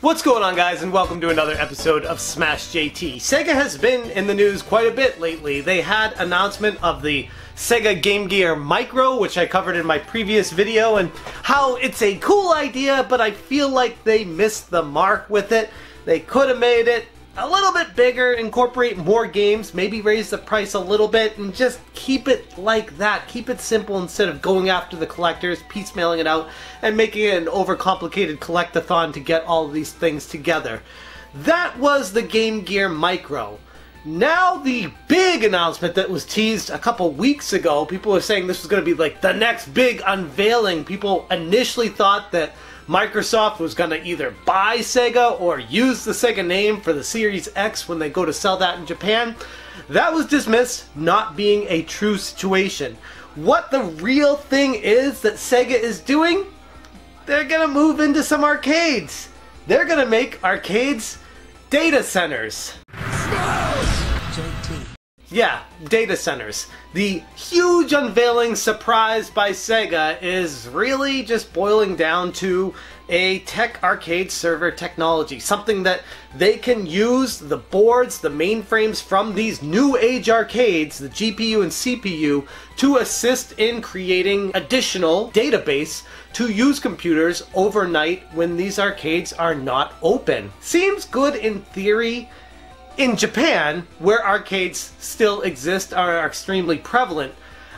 What's going on guys and welcome to another episode of Smash JT. Sega has been in the news quite a bit lately. They had announcement of the Sega Game Gear Micro, which I covered in my previous video, and how it's a cool idea, but I feel like they missed the mark with it. They could have made it a little bit bigger, incorporate more games, maybe raise the price a little bit, and just keep it like that. Keep it simple instead of going after the collectors, piecemealing it out, and making it an overcomplicated collectathon to get all these things together. That was the Game Gear Micro. Now the big announcement that was teased a couple weeks ago, people were saying this was going to be like the next big unveiling. People initially thought that Microsoft was going to either buy Sega or use the Sega name for the Series X when they go to sell that in Japan. That was dismissed not being a true situation. What the real thing is that Sega is doing, they're going to move into some arcades. They're going to make arcades data centers. Yeah, data centers. The huge unveiling surprise by Sega is really just boiling down to a tech arcade server technology. Something that they can use the boards, the mainframes from these new age arcades, the GPU and CPU, to assist in creating additional database to use computers overnight when these arcades are not open. Seems good in theory in Japan, where arcades still exist, are extremely prevalent.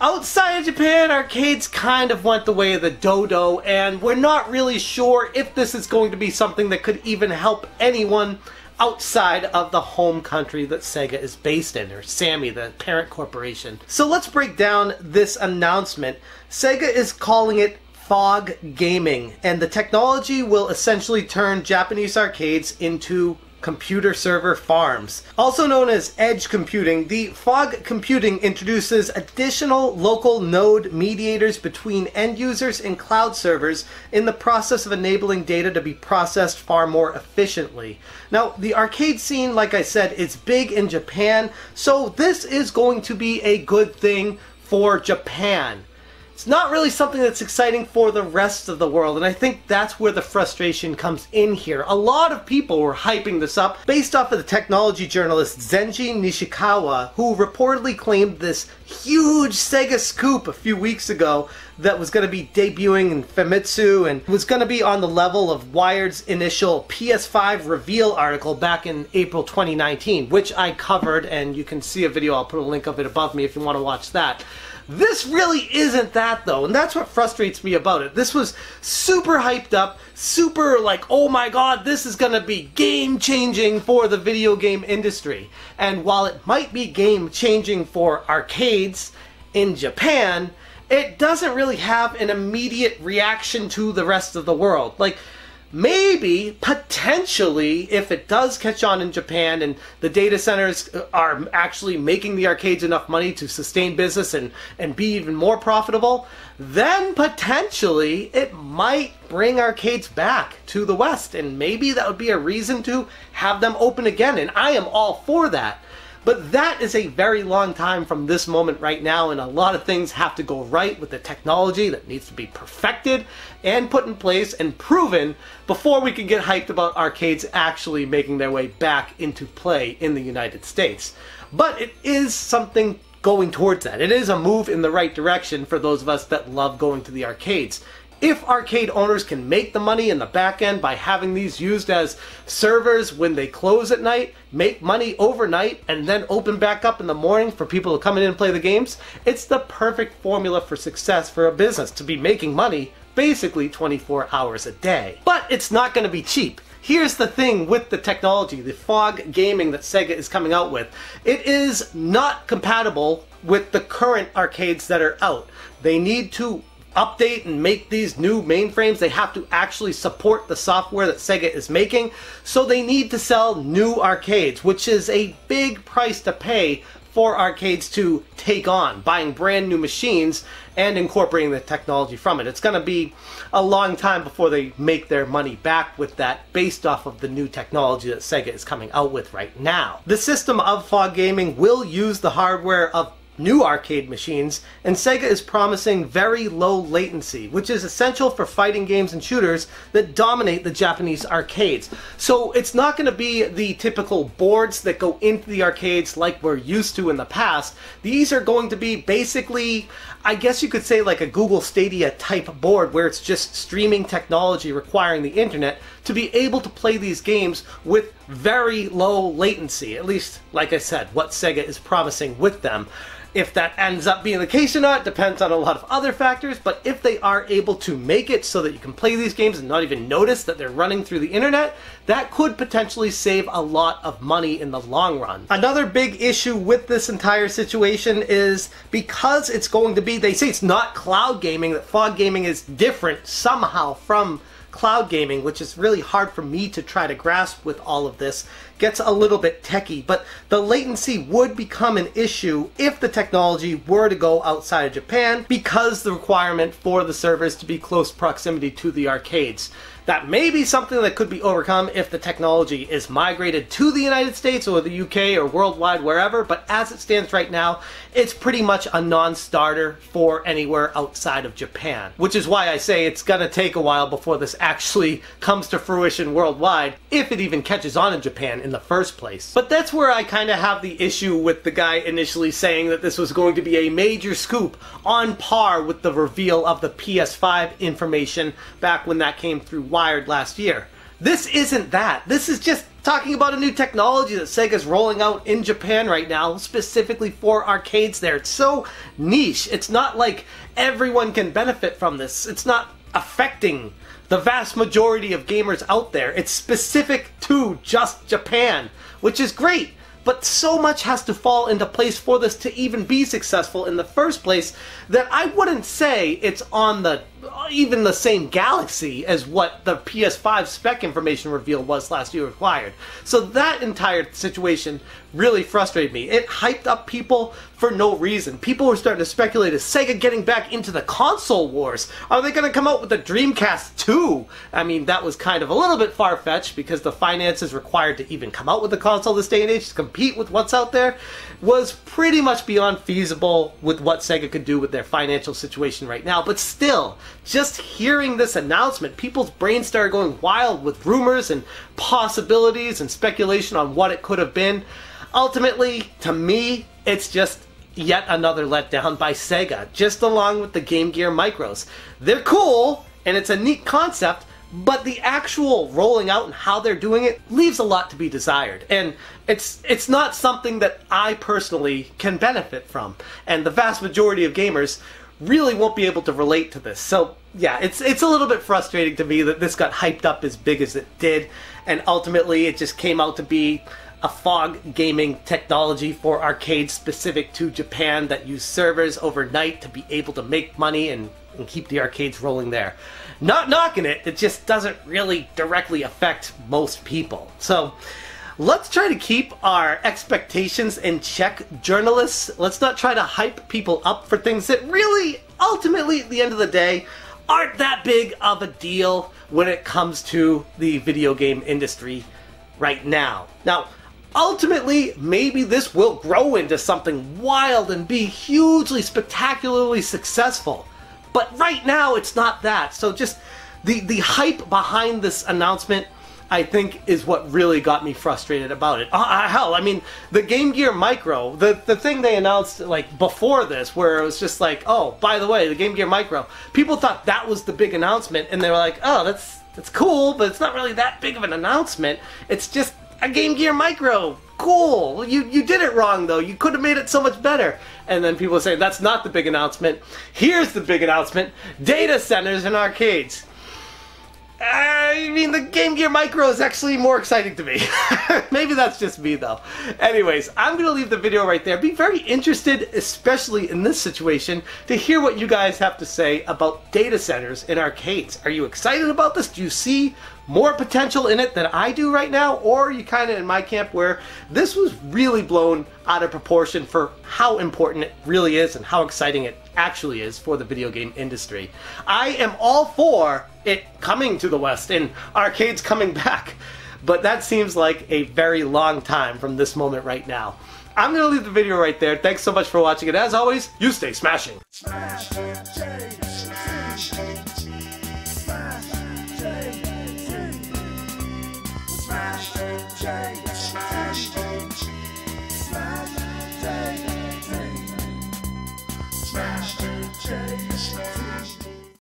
Outside of Japan, arcades kind of went the way of the dodo, and we're not really sure if this is going to be something that could even help anyone outside of the home country that Sega is based in, or Sammy, the parent corporation. So let's break down this announcement. Sega is calling it Fog Gaming, and the technology will essentially turn Japanese arcades into computer server farms. Also known as edge computing, the fog computing introduces additional local node mediators between end users and cloud servers in the process of enabling data to be processed far more efficiently. Now, the arcade scene, like I said, is big in Japan, so this is going to be a good thing for Japan it's not really something that's exciting for the rest of the world, and I think that's where the frustration comes in here. A lot of people were hyping this up based off of the technology journalist Zenji Nishikawa, who reportedly claimed this huge Sega scoop a few weeks ago that was going to be debuting in Famitsu and was going to be on the level of Wired's initial PS5 reveal article back in April 2019, which I covered, and you can see a video, I'll put a link of it above me if you want to watch that. This really isn't that though, and that's what frustrates me about it. This was super hyped up, super like, oh my god, this is gonna be game changing for the video game industry. And while it might be game changing for arcades in Japan, it doesn't really have an immediate reaction to the rest of the world. Like, maybe, potentially, if it does catch on in Japan and the data centers uh, are actually making the arcades enough money to sustain business and, and be even more profitable, then potentially it might bring arcades back to the West. And maybe that would be a reason to have them open again. And I am all for that. But that is a very long time from this moment right now, and a lot of things have to go right with the technology that needs to be perfected and put in place and proven before we can get hyped about arcades actually making their way back into play in the United States. But it is something going towards that. It is a move in the right direction for those of us that love going to the arcades. If arcade owners can make the money in the back end by having these used as servers when they close at night, make money overnight, and then open back up in the morning for people to come in and play the games, it's the perfect formula for success for a business to be making money basically 24 hours a day. But it's not going to be cheap. Here's the thing with the technology, the fog gaming that Sega is coming out with. It is not compatible with the current arcades that are out. They need to update and make these new mainframes, they have to actually support the software that Sega is making. So they need to sell new arcades, which is a big price to pay for arcades to take on, buying brand new machines and incorporating the technology from it. It's going to be a long time before they make their money back with that based off of the new technology that Sega is coming out with right now. The system of Fog Gaming will use the hardware of new arcade machines, and Sega is promising very low latency, which is essential for fighting games and shooters that dominate the Japanese arcades. So it's not going to be the typical boards that go into the arcades like we're used to in the past. These are going to be basically, I guess you could say, like a Google Stadia type board where it's just streaming technology requiring the internet to be able to play these games with very low latency. At least, like I said, what Sega is promising with them. If that ends up being the case or not depends on a lot of other factors, but if they are able to make it so that you can play these games and not even notice that they're running through the internet, that could potentially save a lot of money in the long run. Another big issue with this entire situation is because it's going to be, they say it's not cloud gaming, that fog gaming is different somehow from cloud gaming, which is really hard for me to try to grasp with all of this, gets a little bit techy. But the latency would become an issue if the technology were to go outside of Japan because the requirement for the servers to be close proximity to the arcades. That may be something that could be overcome if the technology is migrated to the United States or the UK or worldwide, wherever, but as it stands right now, it's pretty much a non-starter for anywhere outside of Japan. Which is why I say it's gonna take a while before this actually comes to fruition worldwide, if it even catches on in Japan in the first place. But that's where I kind of have the issue with the guy initially saying that this was going to be a major scoop on par with the reveal of the PS5 information back when that came through Wired last year. This isn't that. This is just talking about a new technology that Sega's rolling out in Japan right now, specifically for arcades there. It's so niche. It's not like everyone can benefit from this. It's not affecting the vast majority of gamers out there. It's specific to just Japan, which is great. But so much has to fall into place for this to even be successful in the first place that I wouldn't say it's on the even the same galaxy as what the PS5 spec information reveal was last year required. So that entire situation really frustrated me. It hyped up people for no reason. People were starting to speculate, is Sega getting back into the console wars? Are they going to come out with the Dreamcast 2? I mean, that was kind of a little bit far-fetched because the finances required to even come out with a console this day and age to compete with what's out there was pretty much beyond feasible with what Sega could do with their financial situation right now. But still, just hearing this announcement, people's brains started going wild with rumors and possibilities and speculation on what it could have been. Ultimately, to me, it's just yet another letdown by Sega, just along with the Game Gear Micros. They're cool, and it's a neat concept, but the actual rolling out and how they're doing it leaves a lot to be desired. And it's it's not something that I personally can benefit from. And the vast majority of gamers really won't be able to relate to this. So yeah, it's it's a little bit frustrating to me that this got hyped up as big as it did, and ultimately it just came out to be a fog gaming technology for arcades specific to Japan that use servers overnight to be able to make money and, and keep the arcades rolling there. Not knocking it, it just doesn't really directly affect most people. So let's try to keep our expectations in check, journalists. Let's not try to hype people up for things that really, ultimately, at the end of the day, aren't that big of a deal when it comes to the video game industry right now. Now, ultimately, maybe this will grow into something wild and be hugely spectacularly successful. But right now, it's not that. So just the, the hype behind this announcement I think is what really got me frustrated about it. Uh, hell, I mean, the Game Gear Micro, the, the thing they announced like before this, where it was just like, oh, by the way, the Game Gear Micro, people thought that was the big announcement, and they were like, oh, that's that's cool, but it's not really that big of an announcement. It's just a Game Gear Micro. Cool. You you did it wrong though. You could have made it so much better. And then people say that's not the big announcement. Here's the big announcement: data centers and arcades. I mean, the Game Gear Micro is actually more exciting to me. Maybe that's just me, though. Anyways, I'm going to leave the video right there. Be very interested, especially in this situation, to hear what you guys have to say about data centers in arcades. Are you excited about this? Do you see more potential in it than I do right now, or you kind of in my camp where this was really blown out of proportion for how important it really is and how exciting it actually is for the video game industry. I am all for it coming to the West and arcades coming back, but that seems like a very long time from this moment right now. I'm gonna leave the video right there. Thanks so much for watching, and as always, you stay smashing. Smash